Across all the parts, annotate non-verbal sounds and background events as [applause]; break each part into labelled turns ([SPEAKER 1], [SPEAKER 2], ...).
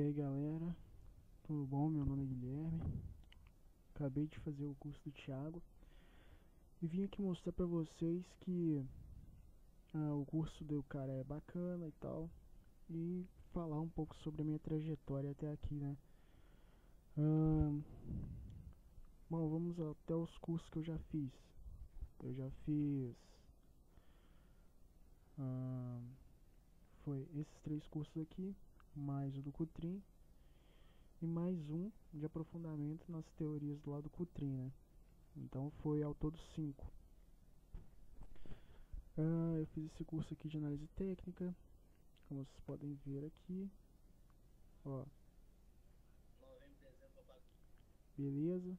[SPEAKER 1] E aí galera, tudo bom? Meu nome é Guilherme. Acabei de fazer o curso do Thiago e vim aqui mostrar pra vocês que ah, o curso do cara é bacana e tal e falar um pouco sobre a minha trajetória até aqui, né? bom, vamos até os cursos que eu já fiz. Eu já fiz foi esses três cursos aqui, mais o do Cutrim e mais um de aprofundamento nas teorias do lado do Cutrim, né? Então foi ao todo cinco. Ah, eu fiz esse curso aqui de análise técnica, como vocês podem ver aqui. Ó. Beleza.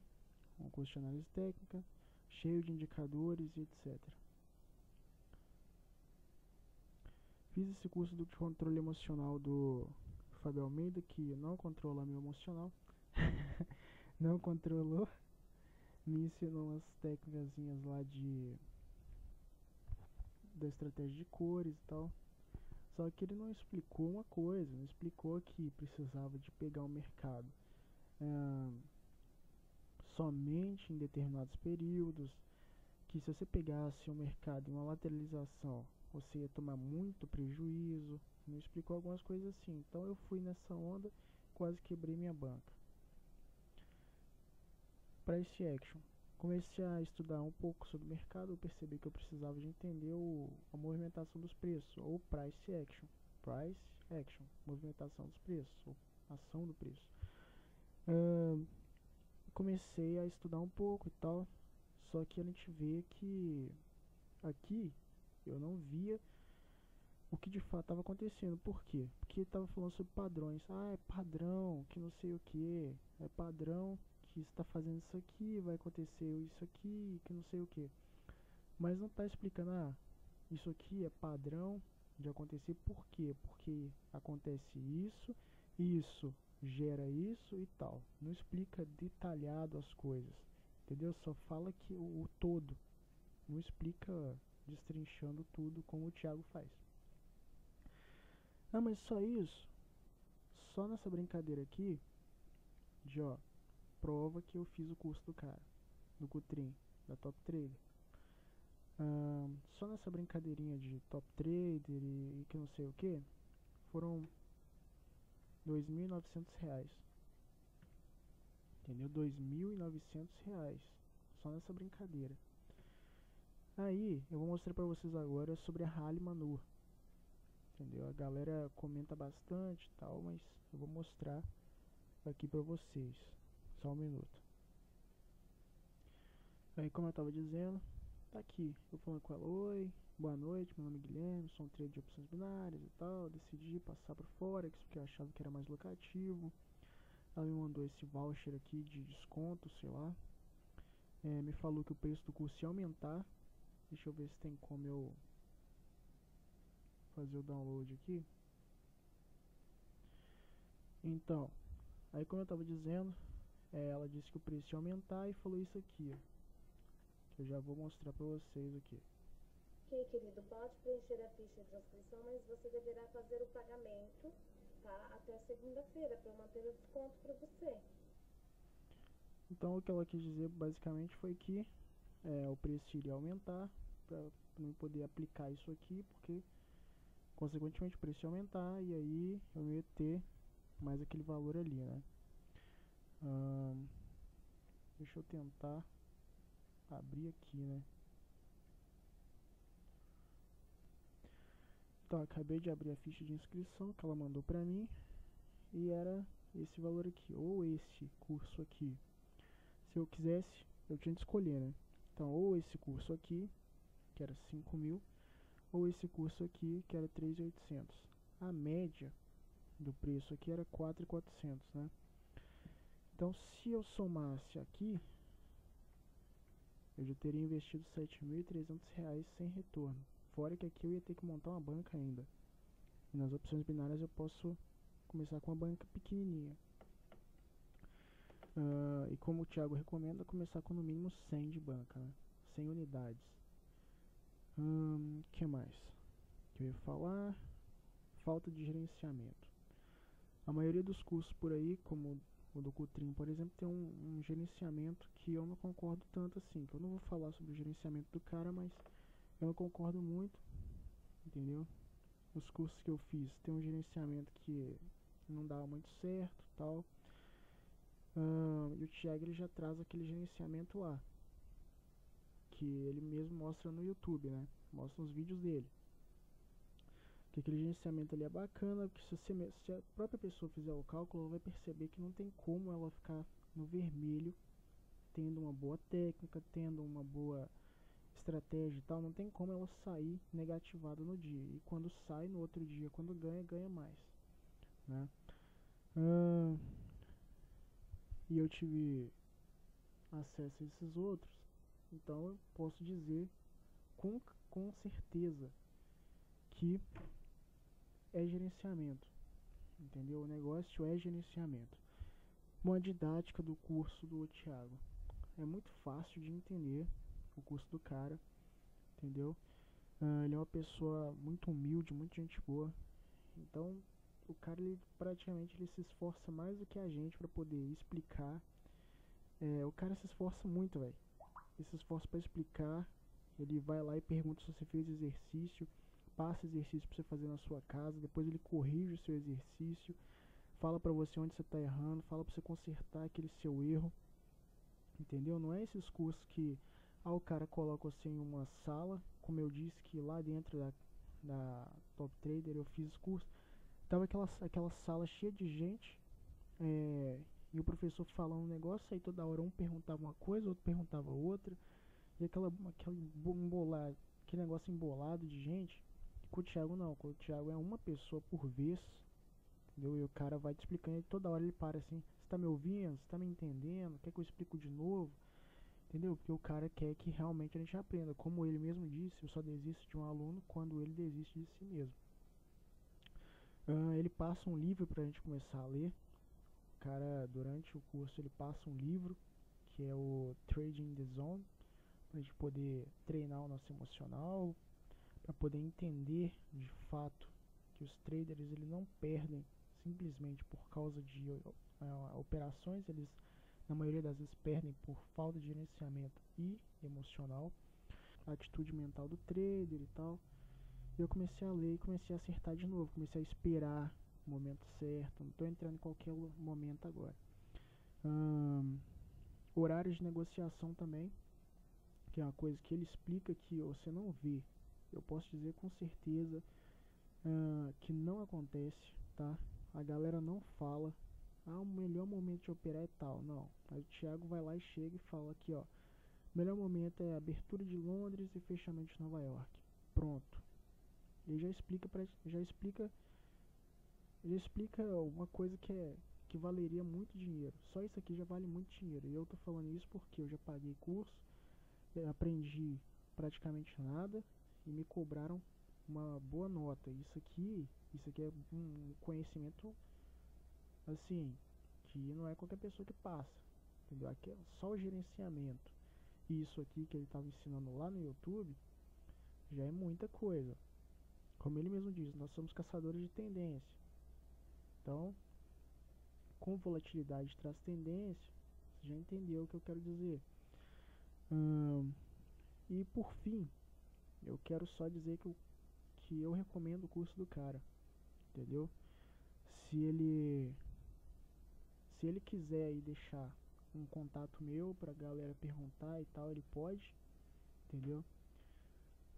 [SPEAKER 1] Um curso de análise técnica, cheio de indicadores e etc. Fiz esse curso do controle emocional do Fábio Almeida, que não controla meu emocional. [laughs] não controlou. Me ensinou umas técnicas lá de da estratégia de cores e tal. Só que ele não explicou uma coisa, não explicou que precisava de pegar o mercado somente em determinados períodos, que se você pegasse o mercado em uma lateralização você ia tomar muito prejuízo. Me explicou algumas coisas assim. Então eu fui nessa onda, quase quebrei minha banca. Price action. Comecei a estudar um pouco sobre o mercado, eu percebi que eu precisava de entender o, a movimentação dos preços, ou price action. Price action, movimentação dos preços, ou ação do preço. Uh, comecei a estudar um pouco e tal, só que a gente vê que aqui eu não via o que de fato estava acontecendo. Por quê? Porque estava falando sobre padrões. Ah, é padrão, que não sei o que. É padrão que está fazendo isso aqui, vai acontecer isso aqui, que não sei o que. Mas não está explicando, ah, isso aqui é padrão de acontecer por quê? Porque acontece isso, isso gera isso e tal. Não explica detalhado as coisas, entendeu? Só fala que o, o todo. Não explica destrinchando tudo como o Thiago faz. Ah, mas só isso? Só nessa brincadeira aqui, de ó, prova que eu fiz o curso do cara, do Cutrim, da Top Trader. Ah, só nessa brincadeirinha de Top Trader e, e que não sei o que, foram 2.900 reais. Entendeu? 2.900 reais. Só nessa brincadeira. Aí, eu vou mostrar pra vocês agora sobre a Rally Manu. Entendeu? A galera comenta bastante tal, mas eu vou mostrar aqui pra vocês. Só um minuto. Aí, como eu tava dizendo, tá aqui. Eu falando com ela, oi, boa noite, meu nome é Guilherme, sou um trader de opções binárias e tal. Decidi passar pro Forex porque eu achava que era mais lucrativo. Ela me mandou esse voucher aqui de desconto, sei lá. É, me falou que o preço do curso ia aumentar Deixa eu ver se tem como eu fazer o download aqui. Então, aí como eu estava dizendo, é, ela disse que o preço ia aumentar e falou isso aqui, ó, que eu já vou mostrar para vocês aqui.
[SPEAKER 2] Ok, querido, pode preencher a ficha de inscrição, mas você deverá fazer o pagamento, tá, até segunda-feira, para eu manter o desconto para você.
[SPEAKER 1] Então, o que ela quis dizer basicamente foi que é, o preço iria aumentar para não poder aplicar isso aqui, porque consequentemente o preço ia aumentar e aí eu ia ter mais aquele valor ali, né? Hum, deixa eu tentar abrir aqui, né? Então, acabei de abrir a ficha de inscrição que ela mandou pra mim e era esse valor aqui, ou esse curso aqui. Se eu quisesse, eu tinha de escolher, né? Então, ou esse curso aqui, que era 5 mil, ou esse curso aqui, que era 3.800. A média do preço aqui era 4.400, né? Então, se eu somasse aqui, eu já teria investido 7.300 reais sem retorno. Fora que aqui eu ia ter que montar uma banca ainda. E nas opções binárias eu posso começar com uma banca pequenininha. Uh, e como o Thiago recomenda, começar com no mínimo 100 de banca, né? 100 unidades. Hum, que mais? Que eu ia falar? Falta de gerenciamento. A maioria dos cursos por aí, como o do Cutrim, por exemplo, tem um, um, gerenciamento que eu não concordo tanto assim. Que eu não vou falar sobre o gerenciamento do cara, mas eu não concordo muito, entendeu? Os cursos que eu fiz tem um gerenciamento que não dá muito certo, tal. Uh, e o Thiago ele já traz aquele gerenciamento lá, que ele mesmo mostra no YouTube, né? Mostra os vídeos dele. Que aquele gerenciamento ali é bacana, porque se, você, se a própria pessoa fizer o cálculo, ela vai perceber que não tem como ela ficar no vermelho, tendo uma boa técnica, tendo uma boa estratégia e tal, não tem como ela sair negativada no dia. E quando sai no outro dia, quando ganha, ganha mais. Né? E eu tive acesso a esses outros, então eu posso dizer com, com certeza que é gerenciamento. Entendeu? O negócio é gerenciamento. Uma didática do curso do Thiago. É muito fácil de entender o curso do cara. Entendeu? Uh, ele é uma pessoa muito humilde, muito gente boa. Então, o cara ele praticamente ele se esforça mais do que a gente para poder explicar. É, o cara se esforça muito, velho. Ele se esforça para explicar. Ele vai lá e pergunta se você fez exercício passa exercício para você fazer na sua casa, depois ele corrige o seu exercício, fala para você onde você está errando, fala para você consertar aquele seu erro. Entendeu? Não é esses cursos que ah, o cara coloca você em uma sala, como eu disse que lá dentro da, da Top Trader eu fiz curso, tava aquela, aquela sala cheia de gente, é, e o professor falando um negócio, aí toda hora um perguntava uma coisa, outro perguntava outra, e aquela, aquele, embolado, aquele negócio embolado de gente, com o Thiago não, com o Thiago é uma pessoa por vez, entendeu? E o cara vai te explicando e toda hora ele para assim, você tá me ouvindo? Você tá me entendendo? Quer que eu explico de novo? Entendeu? Porque o cara quer que realmente a gente aprenda. Como ele mesmo disse, eu só desisto de um aluno quando ele desiste de si mesmo. Uh, ele passa um livro pra gente começar a ler. Cara, durante o curso, ele passa um livro que é o Trading the Zone, pra gente poder treinar o nosso emocional, para poder entender de fato que os traders eles não perdem simplesmente por causa de uh, operações, eles na maioria das vezes perdem por falta de gerenciamento e emocional, a atitude mental do trader e tal. Eu comecei a ler e comecei a acertar de novo, comecei a esperar momento certo, não estou entrando em qualquer momento agora. Um, horários de negociação também, que é uma coisa que ele explica que você não vê eu posso dizer com certeza que não acontece, tá? A galera não fala, ah, o melhor momento de operar é tal, não. Aí o Thiago vai lá e chega e fala aqui, ó, melhor momento é abertura de Londres e fechamento de Nova York. Pronto. Ele já explica para já explica ele explica uma coisa que é que valeria muito dinheiro. Só isso aqui já vale muito dinheiro. E eu tô falando isso porque eu já paguei curso, aprendi praticamente nada e me cobraram uma boa nota. Isso aqui, isso aqui é um conhecimento assim, que não é qualquer pessoa que passa. Entendeu? Aqui é só o gerenciamento. E isso aqui que ele estava ensinando lá no YouTube já é muita coisa. Como ele mesmo diz, nós somos caçadores de tendência. Então, com volatilidade traz tendência, você já entendeu o que eu quero dizer. Hum, e por fim, eu quero só dizer que eu, que eu recomendo o curso do cara. Entendeu? Se ele se ele quiser aí deixar um contato meu pra galera perguntar e tal, ele pode. Entendeu?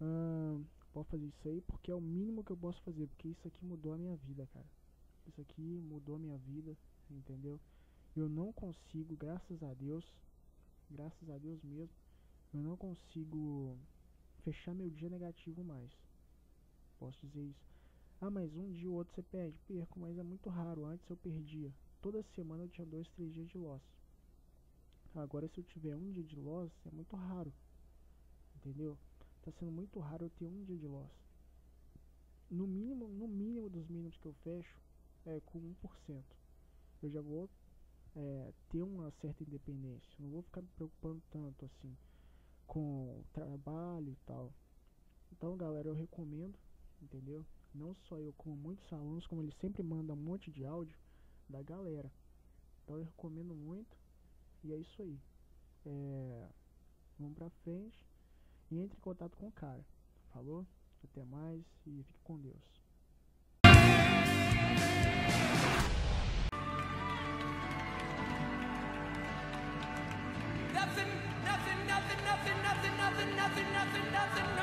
[SPEAKER 1] Hum, pode fazer isso aí porque é o mínimo que eu posso fazer, porque isso aqui mudou a minha vida, cara. Isso aqui mudou minha vida, entendeu? Eu não consigo, graças a Deus, graças a Deus mesmo, eu não consigo fechar meu dia negativo mais. Posso dizer isso. Ah, mas um dia ou outro você perde? Perco, mas é muito raro. Antes eu perdia. Toda semana eu tinha dois, três dias de loss. Agora se eu tiver um dia de loss, é muito raro. Entendeu? Tá sendo muito raro eu ter um dia de loss. No mínimo, no mínimo dos mínimos que eu fecho, é com 1%. Eu já vou é, ter uma certa independência. Não vou ficar me preocupando tanto assim com trabalho e tal. Então, galera, eu recomendo, entendeu? Não só eu, como muitos alunos, como eles sempre mandam um monte de áudio, da galera. Então eu recomendo muito. E é isso aí. É, vamos pra frente. E entre em contato com o cara. Falou? Até mais e fique com Deus. nothing.